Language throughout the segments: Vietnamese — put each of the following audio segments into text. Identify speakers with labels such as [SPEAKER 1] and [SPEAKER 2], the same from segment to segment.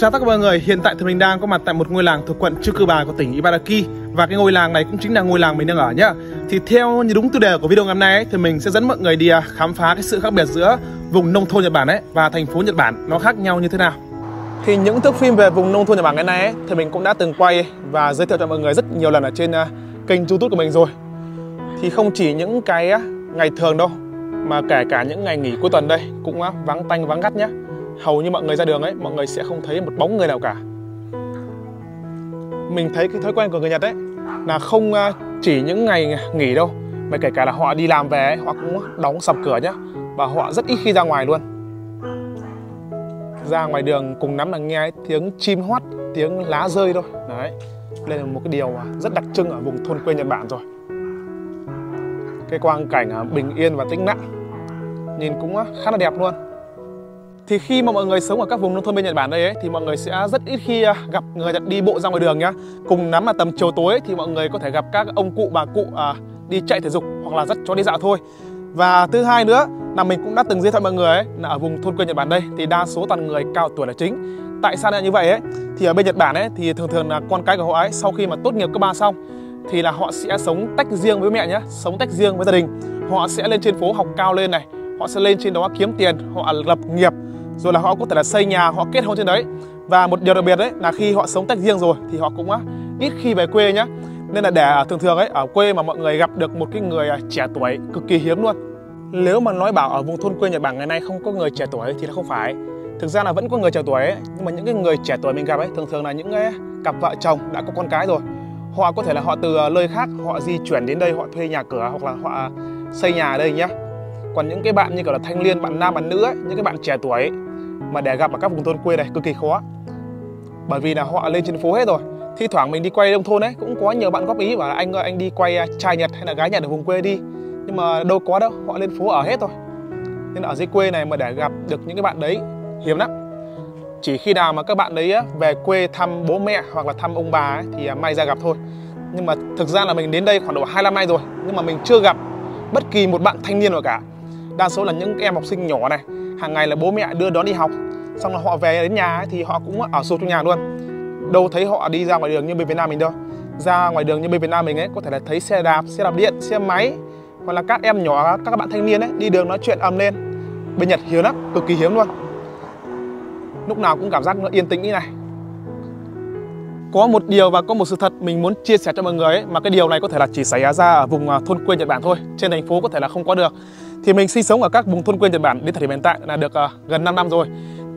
[SPEAKER 1] Chào tất cả mọi người, hiện tại thì mình đang có mặt tại một ngôi làng thuộc quận Chukuba của tỉnh Ibaraki. Và cái ngôi làng này cũng chính là ngôi làng mình đang ở nhá. Thì theo như đúng tiêu đề của video ngày hôm nay ấy, thì mình sẽ dẫn mọi người đi à, khám phá cái sự khác biệt giữa vùng nông thôn Nhật Bản ấy và thành phố Nhật Bản nó khác nhau như thế nào. Thì những thước phim về vùng nông thôn Nhật Bản ngày nay ấy, thì mình cũng đã từng quay và giới thiệu cho mọi người rất nhiều lần ở trên à, kênh youtube của mình rồi. Thì không chỉ những cái à, ngày thường đâu mà kể cả những ngày nghỉ cuối tuần đây cũng vắng tanh vắng gắt nhá hầu như mọi người ra đường ấy mọi người sẽ không thấy một bóng người nào cả. Mình thấy cái thói quen của người Nhật ấy là không à, chỉ những ngày nghỉ đâu mà kể cả là họ đi làm về ấy, họ cũng đóng sập cửa nhá và họ rất ít khi ra ngoài luôn. Ra ngoài đường cùng lắm là nghe tiếng chim hót tiếng lá rơi thôi. Đấy đây là một cái điều à, rất đặc trưng ở vùng thôn quê Nhật Bản rồi. Cái quang cảnh à, bình yên và tĩnh lặng nhìn cũng khá là đẹp luôn thì khi mà mọi người sống ở các vùng nông thôn bên Nhật Bản đây ấy thì mọi người sẽ rất ít khi à, gặp người Nhật đi bộ ra ngoài đường nhá. Cùng lắm là tầm chiều tối ấy, thì mọi người có thể gặp các ông cụ bà cụ à, đi chạy thể dục hoặc là dắt chó đi dạo thôi. Và thứ hai nữa là mình cũng đã từng giới thiệu mọi người ấy là ở vùng thôn quê Nhật Bản đây thì đa số toàn người cao tuổi là chính. Tại sao lại như vậy ấy? Thì ở bên Nhật Bản ấy thì thường thường là con cái của họ ấy sau khi mà tốt nghiệp cấp ba xong thì là họ sẽ sống tách riêng với mẹ nhé, sống tách riêng với gia đình. Họ sẽ lên trên phố học cao lên này, họ sẽ lên trên đó kiếm tiền, họ lập nghiệp rồi là họ có thể là xây nhà họ kết hôn trên đấy. Và một điều đặc biệt đấy là khi họ sống tách riêng rồi thì họ cũng á, ít khi về quê nhá. Nên là để à, thường thường ấy ở quê mà mọi người gặp được một cái người à, trẻ tuổi cực kỳ hiếm luôn. Nếu mà nói bảo ở vùng thôn quê Nhật Bản ngày nay không có người trẻ tuổi thì là không phải. Thực ra là vẫn có người trẻ tuổi ấy nhưng mà những cái người trẻ tuổi mình gặp ấy thường thường là những cái cặp vợ chồng đã có con cái rồi. Họ có thể là họ từ à, nơi khác họ di chuyển đến đây họ thuê nhà cửa hoặc là họ xây nhà ở đây nhá. Còn những cái bạn như kiểu là thanh niên bạn nam bạn nữ ấy, những cái bạn trẻ tuổi ấy, mà để gặp ở các vùng thôn quê này cực kỳ khó. Bởi vì là họ lên trên phố hết rồi. Thi thoảng mình đi quay nông thôn ấy cũng có nhiều bạn góp ý bảo là anh anh đi quay à, trai nhật hay là gái nhật ở vùng quê đi. Nhưng mà đâu có đâu họ lên phố ở hết rồi. Nên ở dưới quê này mà để gặp được những cái bạn đấy hiếm lắm. Chỉ khi nào mà các bạn đấy về quê thăm bố mẹ hoặc là thăm ông bà ấy, thì à, may ra gặp thôi. Nhưng mà thực ra là mình đến đây khoảng độ 2 năm nay rồi nhưng mà mình chưa gặp bất kỳ một bạn thanh niên nào cả đa số là những em học sinh nhỏ này hàng ngày là bố mẹ đưa đón đi học. Xong là họ về đến nhà ấy, thì họ cũng ở sụp trong nhà luôn. Đâu thấy họ đi ra ngoài đường như bên Việt Nam mình đâu. Ra ngoài đường như bên Việt Nam mình ấy có thể là thấy xe đạp xe đạp điện xe máy hoặc là các em nhỏ các bạn thanh niên ấy đi đường nói chuyện ầm lên. Bên Nhật hiếm lắm cực kỳ hiếm luôn. Lúc nào cũng cảm giác nó yên tĩnh như này có một điều và có một sự thật mình muốn chia sẻ cho mọi người ấy, mà cái điều này có thể là chỉ xảy ra ở vùng à, thôn quê Nhật Bản thôi trên thành phố có thể là không có được. Thì mình sinh sống ở các vùng thôn quê Nhật Bản đến thời điểm hiện tại là được uh, gần 5 năm rồi.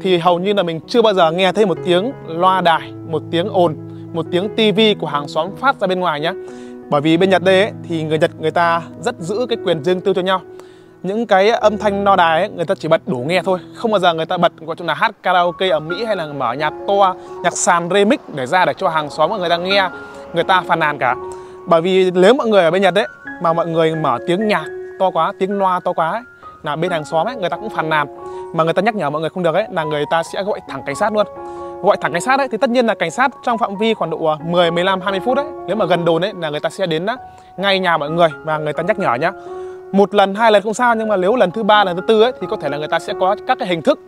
[SPEAKER 1] Thì hầu như là mình chưa bao giờ nghe thấy một tiếng loa đài một tiếng ồn một tiếng tivi của hàng xóm phát ra bên ngoài nhé bởi vì bên Nhật đây ấy, thì người Nhật người ta rất giữ cái quyền riêng tư cho nhau những cái âm thanh no đài ấy, người ta chỉ bật đủ nghe thôi. Không bao giờ người ta bật gọi chung là hát karaoke ở Mỹ hay là mở nhạc to nhạc sàn remix để ra để cho hàng xóm của người ta nghe người ta phàn nàn cả. Bởi vì nếu mọi người ở bên Nhật đấy mà mọi người mở tiếng nhạc to quá tiếng loa to quá ấy, là bên hàng xóm ấy người ta cũng phàn nàn. Mà người ta nhắc nhở mọi người không được ấy là người ta sẽ gọi thẳng cảnh sát luôn. Gọi thẳng cảnh sát ấy thì tất nhiên là cảnh sát trong phạm vi khoảng độ 10 15 20 phút đấy nếu mà gần đồn ấy là người ta sẽ đến đó, ngay nhà mọi người và người ta nhắc nhở nhá một lần, hai lần không sao, nhưng mà nếu lần thứ ba, lần thứ tư ấy, thì có thể là người ta sẽ có các cái hình thức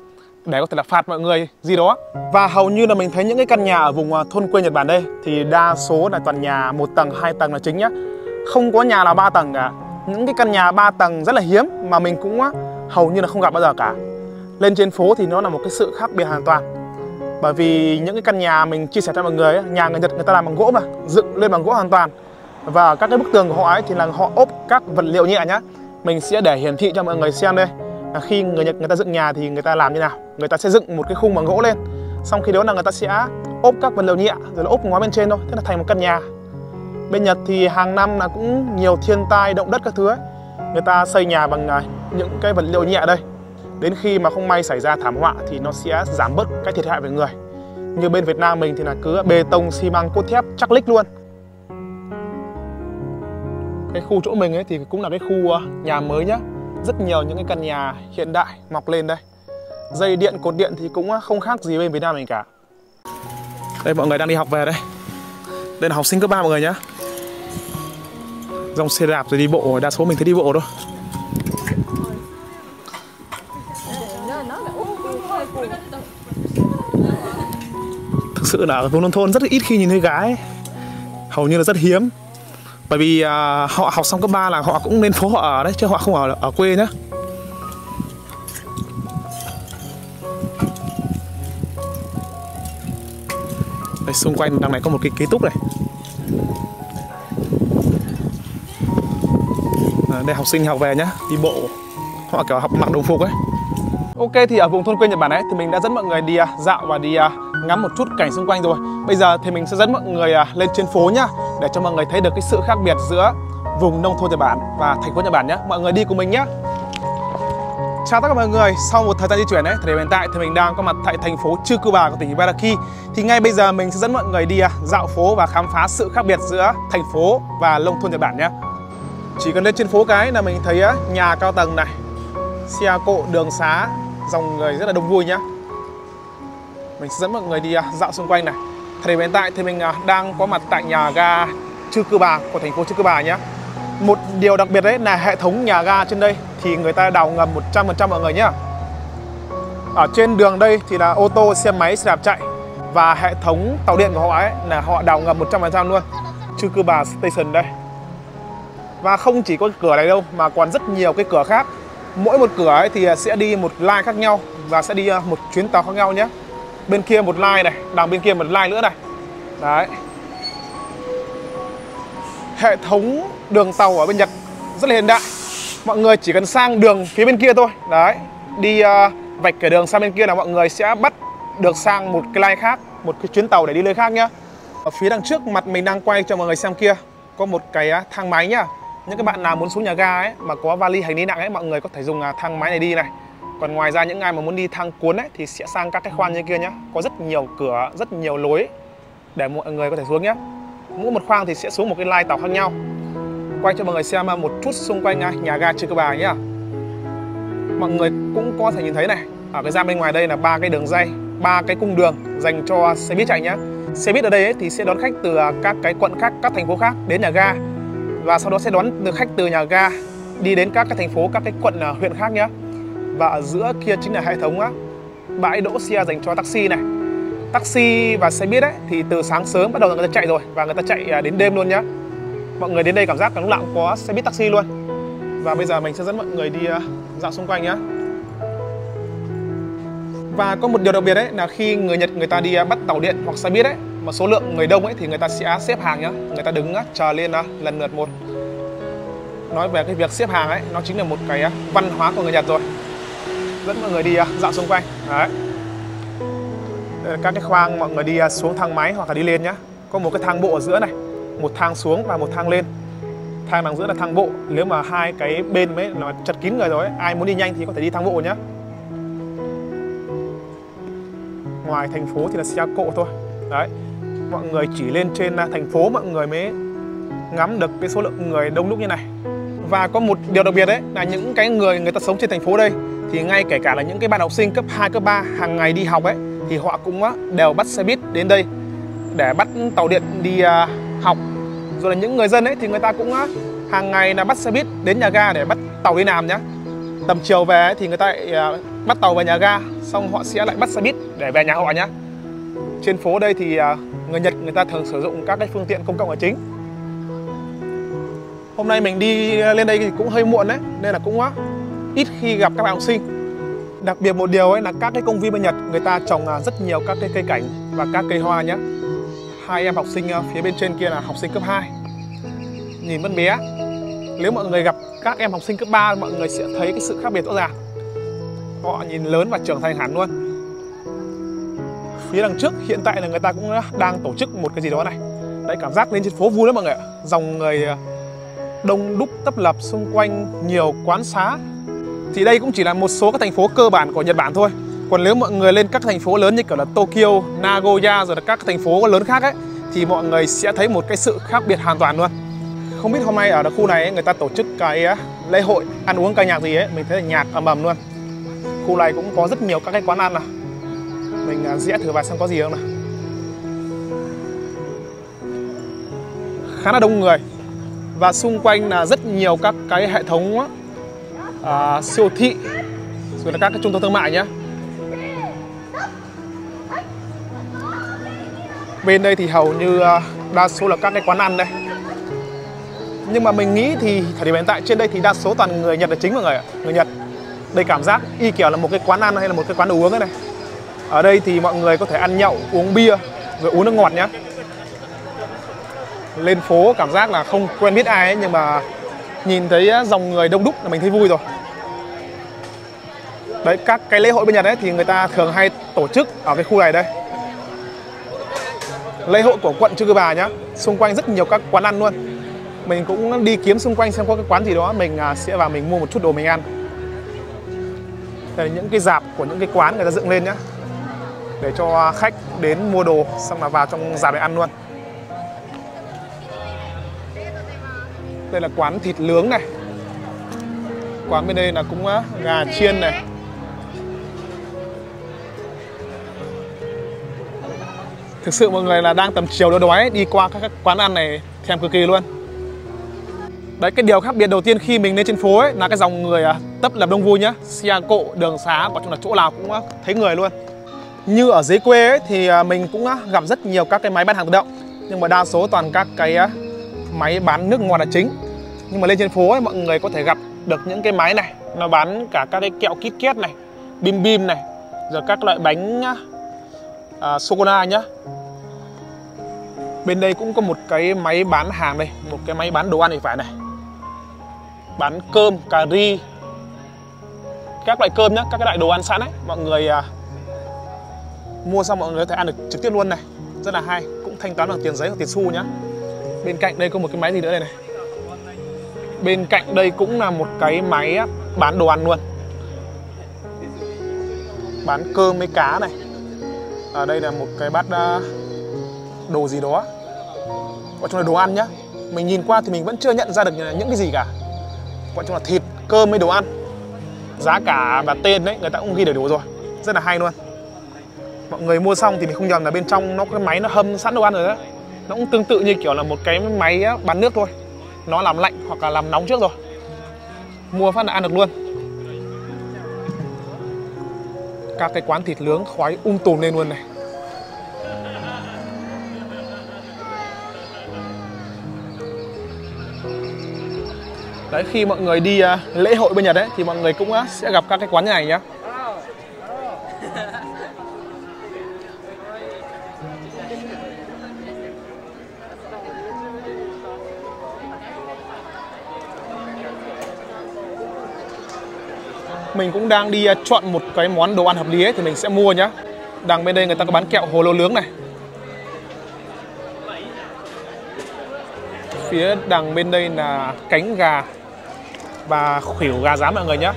[SPEAKER 1] để có thể là phạt mọi người gì đó. Và hầu như là mình thấy những cái căn nhà ở vùng à, thôn quê Nhật Bản đây, thì đa số là toàn nhà một tầng, hai tầng là chính nhá. Không có nhà là ba tầng cả. Những cái căn nhà ba tầng rất là hiếm mà mình cũng à, hầu như là không gặp bao giờ cả. Lên trên phố thì nó là một cái sự khác biệt hoàn toàn. Bởi vì những cái căn nhà mình chia sẻ cho mọi người nhà người Nhật người ta làm bằng gỗ mà, dựng lên bằng gỗ hoàn toàn và các cái bức tường của họ ấy thì là họ ốp các vật liệu nhẹ nhá. Mình sẽ để hiển thị cho mọi người xem đây. Là khi người Nhật, người ta dựng nhà thì người ta làm như nào? Người ta sẽ dựng một cái khung bằng gỗ lên. Xong khi đó là người ta sẽ ốp các vật liệu nhẹ rồi là ốp ngói bên trên thôi thế là thành một căn nhà. Bên Nhật thì hàng năm là cũng nhiều thiên tai, động đất các thứ ấy. Người ta xây nhà bằng à, những cái vật liệu nhẹ đây. Đến khi mà không may xảy ra thảm họa thì nó sẽ giảm bớt cái thiệt hại về người. Như bên Việt Nam mình thì là cứ bê tông xi măng cốt thép chắc lích luôn cái khu chỗ mình ấy thì cũng là cái khu à, nhà mới nhá. Rất nhiều những cái căn nhà hiện đại mọc lên đây. Dây điện, cột điện thì cũng à, không khác gì bên Việt Nam mình cả. Đây, mọi người đang đi học về đây. Đây là học sinh cấp 3 mọi người nhá. Dòng xe đạp rồi đi bộ, đa số mình thấy đi bộ thôi. Sự là ở vùng nông thôn rất ít khi nhìn thấy gái hầu như là rất hiếm bởi vì à, họ học xong cấp 3 là họ cũng lên phố họ ở đấy chứ họ không ở ở quê nhá. Đây, xung quanh đằng này có một cái ký túc này. À, đây học sinh học về nhá đi bộ. Họ kiểu học mặc đồng phục ấy. Ok thì ở vùng thôn quê Nhật Bản ấy thì mình đã dẫn mọi người đi à, dạo và đi à, ngắm một chút cảnh xung quanh rồi. Bây giờ thì mình sẽ dẫn mọi người à, lên trên phố nhá để cho mọi người thấy được cái sự khác biệt giữa vùng nông thôn Nhật Bản và thành phố Nhật Bản nhé. Mọi người đi cùng mình nhé. Chào tất cả mọi người, sau một thời gian di chuyển ấy, thì hiện tại thì mình đang có mặt tại thành phố Tsukuba của tỉnh Ibaraki. Thì ngay bây giờ mình sẽ dẫn mọi người đi à, dạo phố và khám phá sự khác biệt giữa thành phố và nông thôn Nhật Bản nhé. Chỉ cần lên trên phố cái là mình thấy à, nhà cao tầng này, xe cộ, đường xá dòng người rất là đông vui nhá mình sẽ dẫn mọi người đi à, dạo xung quanh này thời hiện tại thì mình à, đang có mặt tại nhà ga Chư Cư Bà của thành phố Chư Cư Bà nhé. Một điều đặc biệt đấy là hệ thống nhà ga trên đây thì người ta đào ngầm 100% mọi người nhé. Ở trên đường đây thì là ô tô, xe máy, xe đạp chạy và hệ thống tàu điện của họ ấy là họ đào ngầm 100% luôn. Chư Cư Bà Station đây. Và không chỉ có cửa này đâu mà còn rất nhiều cái cửa khác. Mỗi một cửa ấy thì sẽ đi một line khác nhau và sẽ đi à, một chuyến tàu khác nhau nhé bên kia một line này đằng bên kia một line nữa này. Đấy. Hệ thống đường tàu ở bên Nhật rất là hiện đại. Mọi người chỉ cần sang đường phía bên kia thôi. Đấy. Đi uh, vạch cái đường sang bên kia là mọi người sẽ bắt được sang một cái line khác một cái chuyến tàu để đi nơi khác nhá. Ở phía đằng trước mặt mình đang quay cho mọi người xem kia có một cái ờ, thang máy nhá. Những cái bạn nào muốn xuống nhà ga ấy mà có vali hành lý nặng ấy mọi người có thể dùng ờ, thang máy này đi này còn ngoài ra những ai mà muốn đi thang cuốn ấy thì sẽ sang các cái khoan như kia nhé có rất nhiều cửa rất nhiều lối để mọi người có thể xuống nhé mỗi một khoang thì sẽ xuống một cái lai tàu khác nhau. Quay cho mọi người xem à, một chút xung quanh à, nhà ga Chư Bà nhé mọi người cũng có thể nhìn thấy này. Ở cái ra bên ngoài đây là ba cái đường dây ba cái cung đường dành cho xe buýt chạy nhé xe buýt ở đây ấy, thì sẽ đón khách từ à, các cái quận khác các thành phố khác đến nhà ga. Và sau đó sẽ đón được khách từ nhà ga đi đến các cái thành phố, các cái quận huyện khác nhé. Và ở giữa kia chính là hệ thống á, bãi đỗ xe dành cho taxi này. Taxi và xe buýt ấy thì từ sáng sớm bắt đầu người ta chạy rồi và người ta chạy à, đến đêm luôn nhá. Mọi người đến đây cảm giác lúc nào cũng có xe buýt taxi luôn. Và bây giờ mình sẽ dẫn mọi người đi à, dạo xung quanh nhá. Và có một điều đặc biệt đấy là khi người Nhật người ta đi à, bắt tàu điện hoặc xe buýt ấy mà số lượng người đông ấy thì người ta sẽ xếp hàng nhá người ta đứng chờ lên lần lượt một nói về cái việc xếp hàng ấy nó chính là một cái văn hóa của người Nhật rồi dẫn mọi người đi à, dạo xung quanh. Đấy. Các cái khoang mọi người đi à, xuống thang máy hoặc là đi lên nhá. Có một cái thang bộ ở giữa này một thang xuống và một thang lên. Thang đằng giữa là thang bộ. Nếu mà hai cái bên mới nó chật kín người rồi ấy, ai muốn đi nhanh thì có thể đi thang bộ nhá. Ngoài thành phố thì là xe cộ thôi. Đấy. Mọi người chỉ lên trên à, thành phố mọi người mới ngắm được cái số lượng người đông đúc như này. Và có một điều đặc biệt đấy là những cái người người ta sống trên thành phố đây thì ngay kể cả là những cái bạn học sinh cấp 2, cấp 3 hàng ngày đi học ấy thì họ cũng đều bắt xe buýt đến đây để bắt tàu điện đi à, học. Rồi là những người dân ấy thì người ta cũng hàng ngày là bắt xe buýt đến nhà ga để bắt tàu đi làm nhá. Tầm chiều về ấy, thì người ta lại à, bắt tàu về nhà ga xong họ sẽ lại bắt xe buýt để về nhà họ nhá. Trên phố đây thì à, người Nhật người ta thường sử dụng các cái phương tiện công cộng là chính. Hôm nay mình đi lên đây thì cũng hơi muộn đấy nên là cũng ít khi gặp các bạn học sinh. Đặc biệt một điều ấy là các cái công viên bên Nhật, người ta trồng à, rất nhiều các cái cây cảnh và các cây hoa nhé hai em học sinh à, phía bên trên kia là học sinh cấp 2 nhìn vẫn bé nếu mọi người gặp các em học sinh cấp 3 mọi người sẽ thấy cái sự khác biệt rõ ràng. Họ nhìn lớn và trưởng thành hẳn luôn. Phía đằng trước, hiện tại là người ta cũng đang tổ chức một cái gì đó này. Đấy, cảm giác lên trên phố vui lắm mọi người ạ. Dòng người à, đông đúc tấp lập xung quanh, nhiều quán xá thì đây cũng chỉ là một số các thành phố cơ bản của Nhật Bản thôi. Còn nếu mọi người lên các thành phố lớn như kiểu là Tokyo, Nagoya rồi là các thành phố lớn khác ấy thì mọi người sẽ thấy một cái sự khác biệt hoàn toàn luôn. Không biết hôm nay ở khu này ấy, người ta tổ chức cái lễ hội ăn uống ca nhạc gì ấy mình thấy là nhạc ầm ầm luôn. Khu này cũng có rất nhiều các cái quán ăn nào. Mình sẽ rẽ thử vào xem có gì không nào. Khá là đông người. Và xung quanh là rất nhiều các cái hệ thống à, siêu thị. Rồi là các cái trung tâm thương mại nhé bên đây thì hầu như à, đa số là các cái quán ăn đây. Nhưng mà mình nghĩ thì thời điểm hiện tại trên đây thì đa số toàn người Nhật là chính mọi người ạ người Nhật. Đây cảm giác y kiểu là một cái quán ăn hay là một cái quán đồ uống này. Ở đây thì mọi người có thể ăn nhậu uống bia rồi uống nước ngọt nhá. Lên phố cảm giác là không quen biết ai ấy, nhưng mà nhìn thấy dòng người đông đúc là mình thấy vui rồi. Đấy, các cái lễ hội bên Nhật ấy thì người ta thường hay tổ chức ở cái khu này đây. Lễ hội của quận Chư Bà nhá, xung quanh rất nhiều các quán ăn luôn. Mình cũng đi kiếm xung quanh xem có cái quán gì đó, mình à, sẽ vào mình mua một chút đồ mình ăn. Đây là những cái dạp của những cái quán người ta dựng lên nhá, để cho khách đến mua đồ, xong là vào trong dạp để ăn luôn. Đây là quán thịt nướng này. Quán bên đây là cũng gà chiên này. Thực sự mọi người là đang tầm chiều đói đói đi qua các quán ăn này thèm cực kỳ luôn. Đấy cái điều khác biệt đầu tiên khi mình lên trên phố ấy là cái dòng người à, tấp lập đông vui nhá. Xe cộ, đường xá, nói chung là chỗ nào cũng thấy người luôn. Như ở dưới quê ấy thì à, mình cũng gặp rất nhiều các cái máy bán hàng tự động. Nhưng mà đa số toàn các cái máy bán nước ngọt là chính. Nhưng mà lên trên phố ấy mọi người có thể gặp được những cái máy này. Nó bán cả các cái kẹo kít két này, bim bim này Rồi các loại bánh à, sô-cô-la nhá. Bên đây cũng có một cái máy bán hàng đây Một cái máy bán đồ ăn thì phải này. Bán cơm, cà ri Các loại cơm nhá, các cái loại đồ ăn sẵn ấy Mọi người à, mua xong mọi người có thể ăn được trực tiếp luôn này. Rất là hay, cũng thanh toán bằng tiền giấy hoặc tiền xu nhá. Bên cạnh đây có một cái máy gì nữa đây này. Bên cạnh đây cũng là một cái máy bán đồ ăn luôn. Bán cơm với cá này. Ở đây là một cái bát à, đồ gì đó. Gọi chung là đồ ăn nhá. Mình nhìn qua thì mình vẫn chưa nhận ra được những cái gì cả. Gọi chung là thịt, cơm với đồ ăn. Giá cả và tên đấy, người ta cũng ghi đầy đủ rồi. Rất là hay luôn. Mọi người mua xong thì mình không nhầm là bên trong nó cái máy nó hâm sẵn đồ ăn rồi đấy nó cũng tương tự như kiểu là một cái máy bán nước thôi. Nó làm lạnh hoặc là làm nóng trước rồi. Mua phát là ăn được luôn. Các cái quán thịt nướng khói um tùm lên luôn này. Đấy, khi mọi người đi à, lễ hội bên Nhật đấy thì mọi người cũng sẽ gặp các cái quán như này nhá. Mình cũng đang đi à, chọn một cái món đồ ăn hợp lý ấy, thì mình sẽ mua nhá. Đằng bên đây người ta có bán kẹo hồ lô nướng này. Phía đằng bên đây là cánh gà và khỉu gà rán mọi người nhé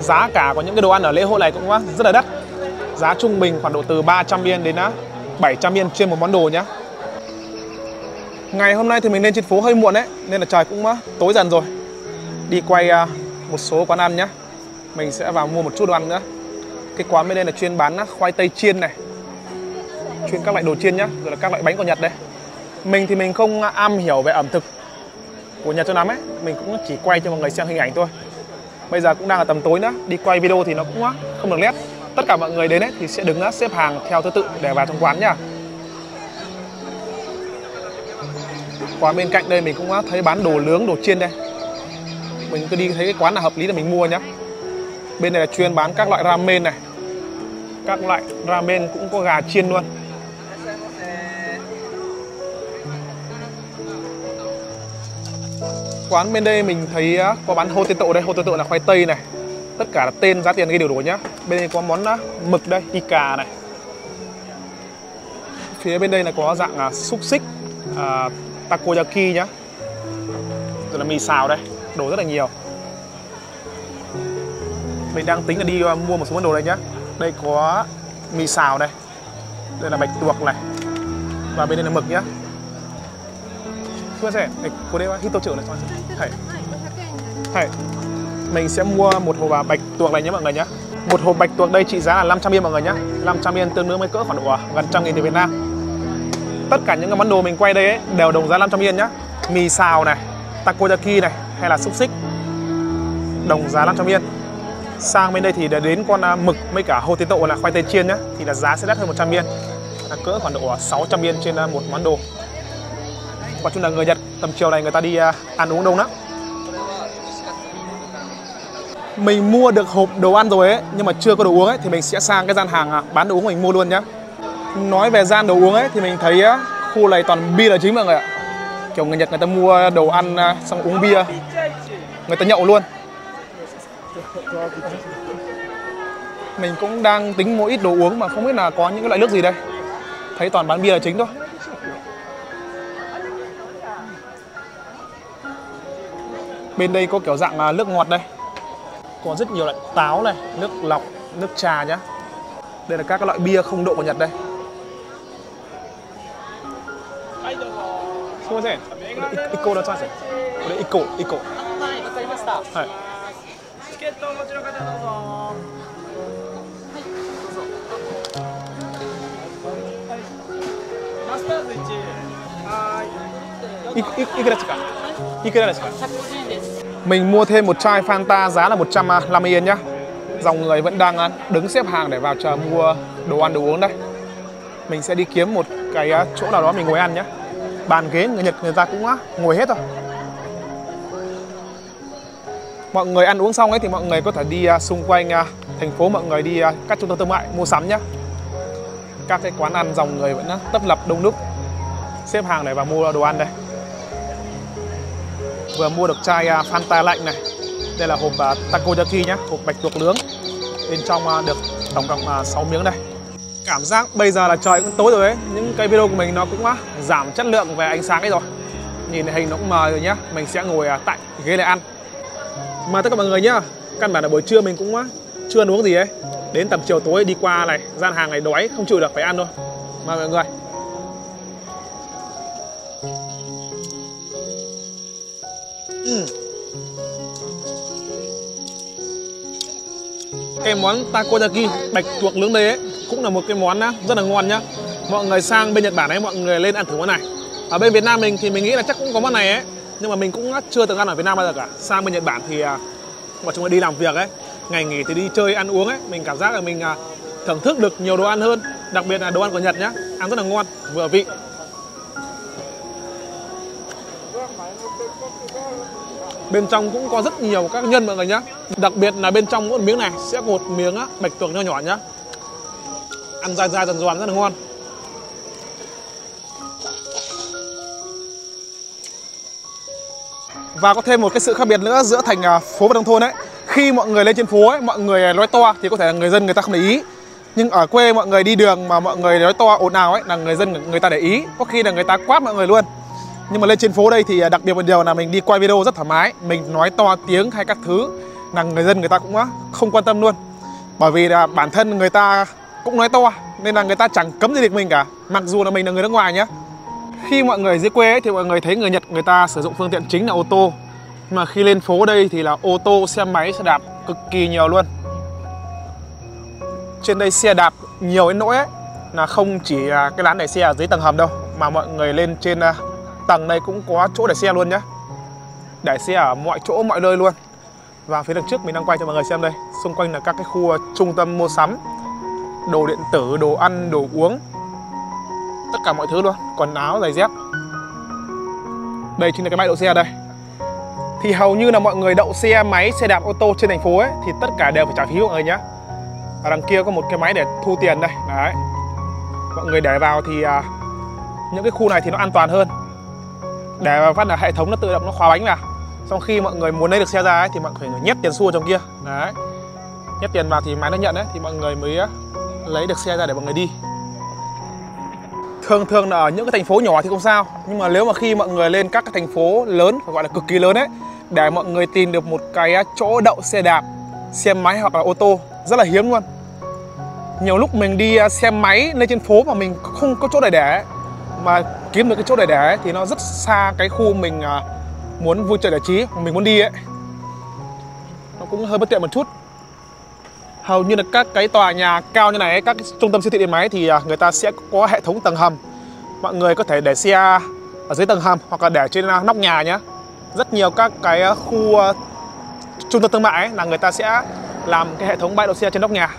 [SPEAKER 1] giá cả của những cái đồ ăn ở lễ hội này cũng rất là đắt. Giá trung bình khoảng độ từ 300 yên đến à, 700 yên trên một món đồ nhé ngày hôm nay thì mình lên trên phố hơi muộn đấy nên là trời cũng à, tối dần rồi. Đi quay một số quán ăn nhé mình sẽ vào mua một chút đồ ăn nữa. Cái quán bên đây là chuyên bán à, khoai tây chiên này. Chuyên các loại đồ chiên nhá, rồi là các loại bánh của nhật đây. Mình thì mình không am hiểu về ẩm thực của nhật cho lắm ấy. Mình cũng chỉ quay cho mọi người xem hình ảnh thôi. Bây giờ cũng đang là tầm tối nữa, đi quay video thì nó cũng à, không được nét. Tất cả mọi người đến ấy thì sẽ đứng à, xếp hàng theo thứ tự để vào trong quán nhá. Quán bên cạnh đây mình cũng thấy bán đồ nướng, đồ chiên đây mình cứ đi thấy cái quán nào hợp lý là mình mua nhá. Bên này là chuyên bán các loại ramen này. Các loại ramen cũng có gà chiên luôn. Quán bên đây mình thấy có bán hô tên tộ đây. Hô tên tộ là khoai tây này. Tất cả là tên giá tiền ghi đều đủ nhá. Bên đây có món mực đây ica này. Phía bên đây là có dạng à, xúc xích à, takoyaki nhá. Rồi là mì xào đây đồ rất là nhiều. Mình đang tính là đi à, mua một số món đồ đây nhá. Đây có mì xào này, đây là bạch tuộc này và bên đây là mực nhá. Thưa sẽ, cô đây hít tô trưởng này cho thầy. Thầy mình sẽ mua một hộp à, bạch tuộc này nhé mọi người nhé một hộp bạch tuộc đây trị giá là 500 yên mọi người nhé 500 yên tương đương với cỡ khoảng độ gần trăm nghìn tiền Việt Nam. Tất cả những cái món đồ mình quay đây ấy, đều đồng giá 500 yên nhá. Mì xào này takoyaki này hay là xúc xích. Đồng giá 500 yên. Sang bên đây thì đến con à, mực với cả hô tế tộ là khoai tây chiên nhá, thì là giá sẽ đắt hơn 100 yên. Là cỡ khoảng độ à, 600 yên trên à, một món đồ. Và chung là người Nhật, tầm chiều này người ta đi ăn uống đông lắm. Mình mua được hộp đồ ăn rồi ấy, nhưng mà chưa có đồ uống ấy, thì mình sẽ sang cái gian hàng bán đồ uống mình mua luôn nhá. Nói về gian đồ uống ấy, thì mình thấy khu này toàn bia là chính mọi người ạ kiểu người Nhật người ta mua đồ ăn à, xong uống bia. Người ta nhậu luôn. Mình cũng đang tính mua ít đồ uống mà không biết là có những cái loại nước gì đây. Thấy toàn bán bia là chính thôi. Bên đây có kiểu dạng à, nước ngọt đây. Có rất nhiều loại táo này, nước lọc, nước trà nhá. Đây là các loại bia không độ của Nhật đây. すみません。一個お願いします。これ一個一個。はい、わかりました。はい。チケットお持ちの方どうぞ。はい、どうぞ。マスターズ一。はい。いいいくらですか。いくらですか。150円です。Mình mua thêm một chai Fanta giá là 150 yên nhá. Dòng người vẫn đang đứng xếp hàng để vào chờ mua đồ ăn đồ uống đây. Mình sẽ đi kiếm một cái chỗ nào đó mình ngồi ăn nhé bàn ghế người Nhật người ta cũng ngồi hết rồi. Mọi người ăn uống xong ấy thì mọi người có thể đi à, xung quanh à, thành phố, mọi người đi à, các trung tâm thương mại mua sắm nhá. các cái quán ăn dòng người vẫn tấp lập đông đúc. Xếp hàng để vào mua đồ ăn đây. Vừa mua được chai Fanta lạnh này. Đây là hộp takoyaki nhá, hộp bạch tuộc nướng. Bên trong được tổng cộng 6 miếng đây. Cảm giác bây giờ là trời cũng tối rồi ấy. Những cái video của mình nó cũng á, giảm chất lượng về ánh sáng ấy rồi. Nhìn hình nó cũng mờ rồi nhá. Mình sẽ ngồi à, tại ghế để ăn. Mà tất cả mọi người nhá Căn bản là buổi trưa mình cũng á, chưa ăn uống gì ấy. Đến tầm chiều tối đi qua này Gian hàng này đói không chịu được phải ăn thôi. Mà mọi người. Uhm. Cái món takoyaki bạch tuộc nướng đây ấy cũng là một cái món rất là ngon nhá. Mọi người sang bên Nhật Bản ấy, mọi người lên ăn thử món này. Ở bên Việt Nam mình thì mình nghĩ là chắc cũng có món này ấy, nhưng mà mình cũng chưa từng ăn ở Việt Nam bao giờ cả. Sang bên Nhật Bản thì mọi bọn chúng đi làm việc ấy, ngày nghỉ thì đi chơi ăn uống ấy, mình cảm giác là mình à, thưởng thức được nhiều đồ ăn hơn, đặc biệt là đồ ăn của Nhật nhá. Ăn rất là ngon, vừa vị. Bên trong cũng có rất nhiều các nhân, mọi người nhá. Đặc biệt là bên trong mỗi miếng này sẽ có một miếng bạch tuộc nho nhỏ nhá ăn dai dai giòn giòn rất là ngon. Và có thêm một cái sự khác biệt nữa giữa thành à, phố và nông thôn ấy. Khi mọi người lên trên phố ấy, mọi người à, nói to thì có thể là người dân người ta không để ý. Nhưng ở quê mọi người đi đường mà mọi người nói to ồn ào ấy là người dân người ta để ý. Có khi là người ta quát mọi người luôn. Nhưng mà lên trên phố đây thì à, đặc biệt một điều là mình đi quay video rất thoải mái. Mình nói to tiếng hay các thứ là người dân người ta cũng không quan tâm luôn. Bởi vì là bản thân người ta cũng nói to à, nên là người ta chẳng cấm gì được mình cả mặc dù là mình là người nước ngoài nhé khi mọi người dưới quê ấy, thì mọi người thấy người Nhật người ta sử dụng phương tiện chính là ô tô mà khi lên phố đây thì là ô tô xe máy xe đạp cực kỳ nhiều luôn. Trên đây xe đạp nhiều đến nỗi ấy, là không chỉ là cái lán để xe ở dưới tầng hầm đâu mà mọi người lên trên à, tầng này cũng có chỗ để xe luôn nhé để xe ở mọi chỗ mọi nơi luôn. Và phía đằng trước mình đang quay cho mọi người xem đây xung quanh là các cái khu à, trung tâm mua sắm đồ điện tử, đồ ăn, đồ uống. Tất cả mọi thứ luôn, quần áo, giày dép. Đây chính là cái bãi đậu xe đây. Thì hầu như là mọi người đậu xe máy, xe đạp ô tô trên thành phố ấy Thì tất cả đều phải trả phí mọi người nhé Ở đằng kia có một cái máy để thu tiền đây Đấy. Mọi người để vào thì à, những cái khu này thì nó an toàn hơn. Để vào phát là hệ thống nó tự động nó khóa bánh vào. Xong khi mọi người muốn lấy được xe ra ấy, thì mọi người phải nhét tiền xua trong kia Đấy. Nhét tiền vào thì máy nó nhận đấy Thì mọi người mới lấy được xe ra để mọi người đi. Thường thường là ở những cái thành phố nhỏ thì không sao, nhưng mà nếu mà khi mọi người lên các cái thành phố lớn phải gọi là cực kỳ lớn ấy, để mọi người tìm được một cái chỗ đậu xe đạp, xe máy hoặc là ô tô, rất là hiếm luôn. Nhiều lúc mình đi à, xe máy lên trên phố mà mình không có chỗ để để mà kiếm được cái chỗ để để thì nó rất xa cái khu mình à, muốn vui chơi giải trí, mình muốn đi ấy. Nó cũng hơi bất tiện một chút hầu như là các cái tòa nhà cao như này các trung tâm siêu thị điện máy thì à, người ta sẽ có hệ thống tầng hầm. Mọi người có thể để xe ở dưới tầng hầm hoặc là để trên à, nóc nhà nhé rất nhiều các cái à, khu trung tâm thương mại ấy, là người ta sẽ làm cái hệ thống bãi đậu xe trên nóc nhà.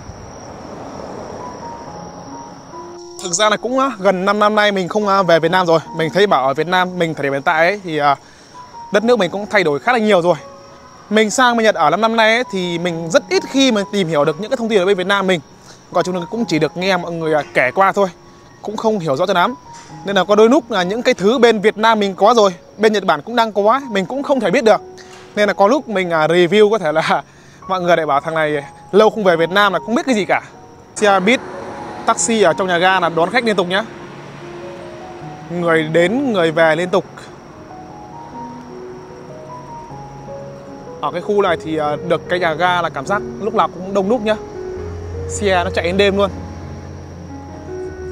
[SPEAKER 1] Thực ra là cũng gần 5 năm nay mình không về Việt Nam rồi. Mình thấy bảo ở Việt Nam mình thời điểm hiện tại ấy, thì đất nước mình cũng thay đổi khá là nhiều rồi. Mình sang bên Nhật ở 5 năm nay ấy, thì mình rất ít khi mà tìm hiểu được những cái thông tin ở bên Việt Nam mình. Còn chúng cũng chỉ được nghe mọi người à, kể qua thôi Cũng không hiểu rõ cho lắm. Nên là có đôi lúc là những cái thứ bên Việt Nam mình có rồi Bên Nhật Bản cũng đang có Mình cũng không thể biết được. Nên là có lúc mình à, review có thể là Mọi người lại bảo thằng này lâu không về Việt Nam là không biết cái gì cả. Xe buýt taxi ở trong nhà ga là đón khách liên tục nhé Người đến, người về liên tục. Ở cái khu này thì à, được cái nhà ga là cảm giác lúc nào cũng đông đúc nhá. Xe nó chạy đến đêm luôn.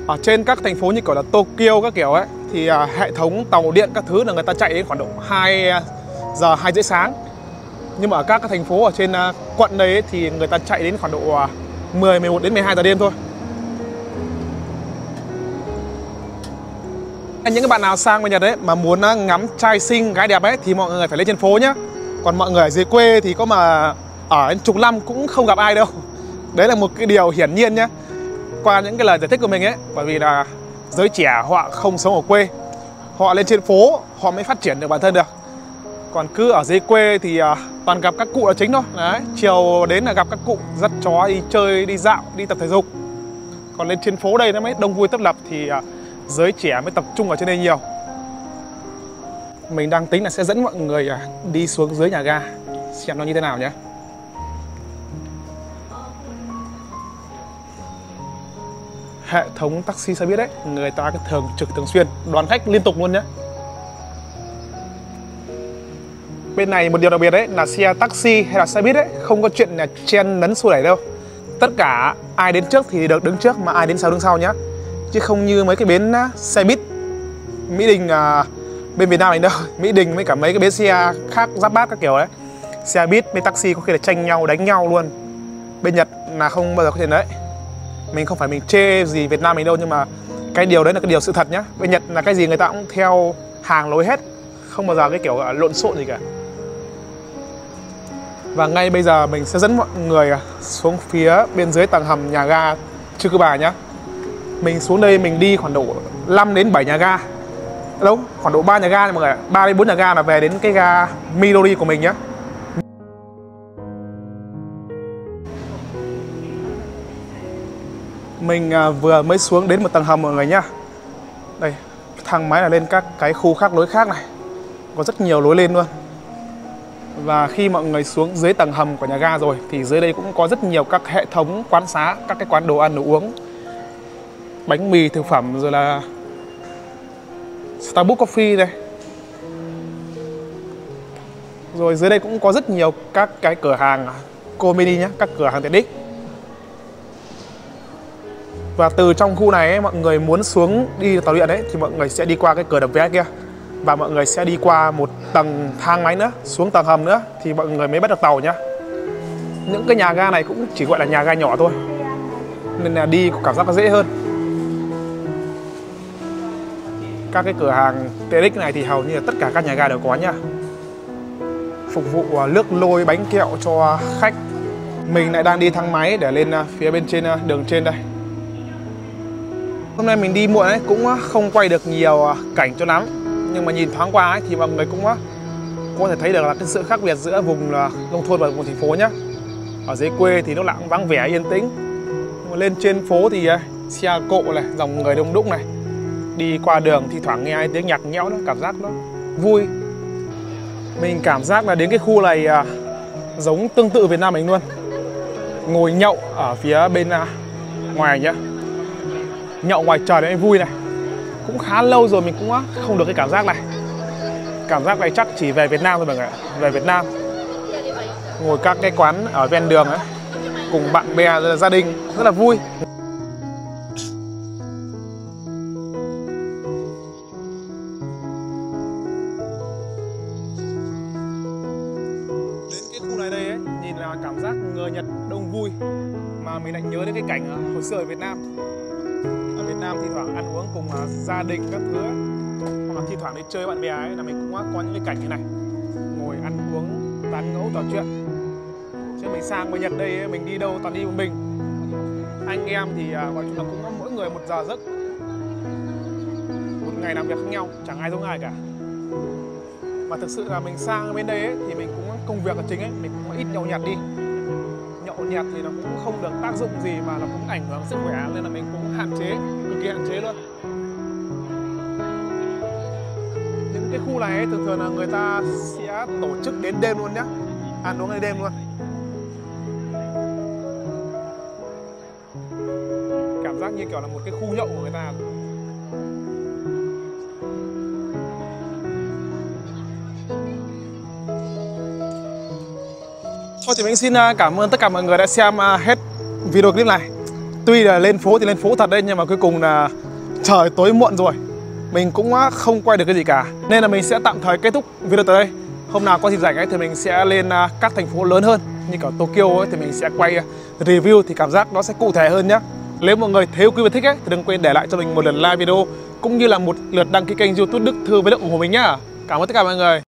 [SPEAKER 1] Ở trên các thành phố như kiểu là Tokyo các kiểu ấy Thì à, hệ thống tàu điện các thứ là người ta chạy đến khoảng độ 2 à, giờ 2 rưỡi sáng. Nhưng mà ở các thành phố ở trên quận đấy thì người ta chạy đến khoảng độ 10, 11 đến 12 giờ đêm thôi. Những cái bạn nào sang bên Nhật đấy mà muốn ngắm trai xinh gái đẹp ấy thì mọi người phải lên trên phố nhá còn mọi người ở dưới quê thì có mà ở đến chục năm cũng không gặp ai đâu. Đấy là một cái điều hiển nhiên nhé qua những cái lời giải thích của mình ấy bởi vì là giới trẻ họ không sống ở quê. Họ lên trên phố họ mới phát triển được bản thân được. Còn cứ ở dưới quê thì uh, toàn gặp các cụ là chính thôi. Đấy chiều đến là gặp các cụ dắt chó đi chơi đi dạo đi tập thể dục. Còn lên trên phố đây nó mới đông vui tấp lập thì uh, giới trẻ mới tập trung ở trên đây nhiều mình đang tính là sẽ dẫn mọi người à, đi xuống dưới nhà ga. Xem nó như thế nào nhé. Hệ thống taxi xe buýt đấy người ta thường trực thường xuyên đón khách liên tục luôn nhé. Bên này một điều đặc biệt đấy là xe taxi hay là xe buýt đấy không có chuyện là chen lấn xô đẩy đâu. Tất cả ai đến trước thì được đứng trước mà ai đến sau đứng sau nhé. Chứ không như mấy cái bến à, xe buýt mỹ đình à, bên Việt Nam mình đâu, Mỹ Đình với cả mấy cái bến xe khác, giáp bát các kiểu đấy. Xe buýt với taxi có khi là tranh nhau, đánh nhau luôn. Bên Nhật là không bao giờ có chuyện đấy. Mình không phải mình chê gì Việt Nam mình đâu, nhưng mà cái điều đấy là cái điều sự thật nhá. Bên Nhật là cái gì người ta cũng theo hàng lối hết. Không bao giờ cái kiểu lộn xộn gì cả. Và ngay bây giờ mình sẽ dẫn mọi người xuống phía bên dưới tầng hầm nhà ga Chư Cư Bà nhá. Mình xuống đây mình đi khoảng độ 5 đến 7 nhà ga đâu khoảng độ 3 nhà ga mọi người ba đến bốn nhà ga là về đến cái ga Midori của mình nhé mình à, vừa mới xuống đến một tầng hầm mọi người nhá. Đây, thang máy là lên các cái khu khác lối khác này. Có rất nhiều lối lên luôn. Và khi mọi người xuống dưới tầng hầm của nhà ga rồi, thì dưới đây cũng có rất nhiều các hệ thống quán xá, các cái quán đồ ăn, đồ uống, bánh mì, thực phẩm, rồi là Starbucks Coffee đây Rồi dưới đây cũng có rất nhiều các cái cửa hàng comedy nhé, các cửa hàng tiện ích Và từ trong khu này ấy, mọi người muốn xuống đi tàu điện ấy thì mọi người sẽ đi qua cái cửa đập vé kia và mọi người sẽ đi qua một tầng thang máy nữa, xuống tầng hầm nữa thì mọi người mới bắt được tàu nhá. Những cái nhà ga này cũng chỉ gọi là nhà ga nhỏ thôi. Nên là đi cảm giác nó dễ hơn các cái cửa hàng TX này thì hầu như là tất cả các nhà ga đều có nha phục vụ à, nước lôi bánh kẹo cho khách. Mình lại đang đi thang máy để lên à, phía bên trên à, đường trên đây. Hôm nay mình đi muộn ấy cũng không quay được nhiều cảnh cho lắm. Nhưng mà nhìn thoáng qua ấy, thì mọi người cũng có thể thấy được là cái sự khác biệt giữa vùng nông thôn và vùng thành phố nhá. Ở dưới quê thì nó lặng vắng vẻ yên tĩnh. Nhưng mà lên trên phố thì xe cộ này dòng người đông đúc này đi qua đường thì thoảng nghe tiếng nhạc nhẽo nó cảm giác nó vui. Mình cảm giác là đến cái khu này à, giống tương tự Việt Nam mình luôn. Ngồi nhậu ở phía bên à, ngoài nhá. Nhậu ngoài trời đấy vui này. Cũng khá lâu rồi mình cũng à, không được cái cảm giác này. Cảm giác này chắc chỉ về Việt Nam thôi mọi người về Việt Nam. Ngồi các cái quán ở ven đường ấy cùng bạn bè gia đình rất là vui. Rác người nhật đông vui mà mình lại nhớ đến cái cảnh à, hồi xưa ở Việt Nam. Ở Việt Nam thì thoảng ăn uống cùng à, gia đình các thứ hoặc là thi thoảng đi chơi bạn bè ấy là mình cũng có những cái cảnh như này. Ngồi ăn uống tán ngẫu trò chuyện. Chứ mình sang bên Nhật đây mình đi đâu toàn đi một mình. Anh em thì à, gọi chúng là cũng mỗi người một giờ giấc. Một ngày làm việc khác nhau chẳng ai giống ai cả. Mà thực sự là mình sang bên đây ấy, thì mình cũng công việc là chính ấy mình cũng ít nhậu nhạt đi nhạt thì nó cũng không được tác dụng gì mà nó cũng ảnh hưởng sức khỏe nên là mình cũng hạn chế cực kỳ hạn chế luôn. Những cái khu này ấy, thường thường là người ta sẽ tổ chức đến đêm luôn nhá. À, Ăn uống đến đêm luôn. Cảm giác như kiểu là một cái khu nhậu của người ta. Thôi thì mình xin à, cảm ơn tất cả mọi người đã xem à, hết video clip này. Tuy là lên phố thì lên phố thật đấy, nhưng mà cuối cùng là trời tối muộn rồi. Mình cũng à, không quay được cái gì cả. Nên là mình sẽ tạm thời kết thúc video tới đây. Hôm nào có dịp rảnh ấy thì mình sẽ lên các thành phố lớn hơn. Như cả Tokyo ấy, thì mình sẽ quay review thì cảm giác nó sẽ cụ thể hơn nhé Nếu mọi người thấy quý vị thích ấy, thì đừng quên để lại cho mình một lần like video, Cũng như là một lượt đăng ký kênh youtube Đức Thư với lượng ủng hộ mình nhá. Cảm ơn tất cả mọi người.